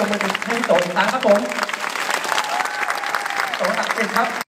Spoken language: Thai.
ตรงมือให้พี่โตอีกครั้งครับผมโตตัดสินครับ